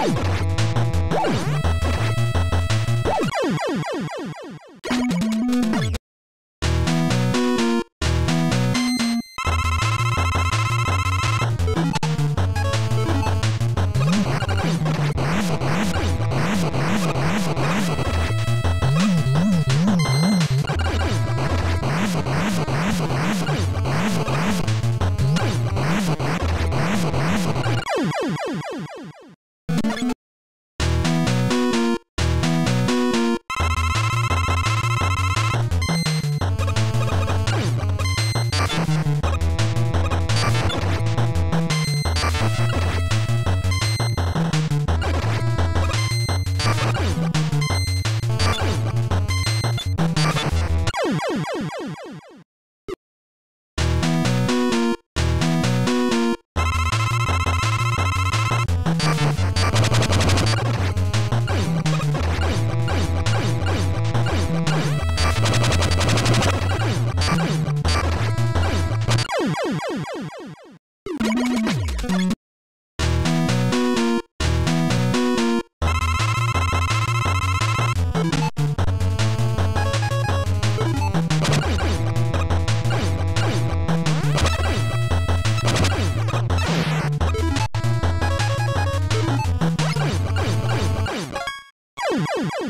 Bye. Woo!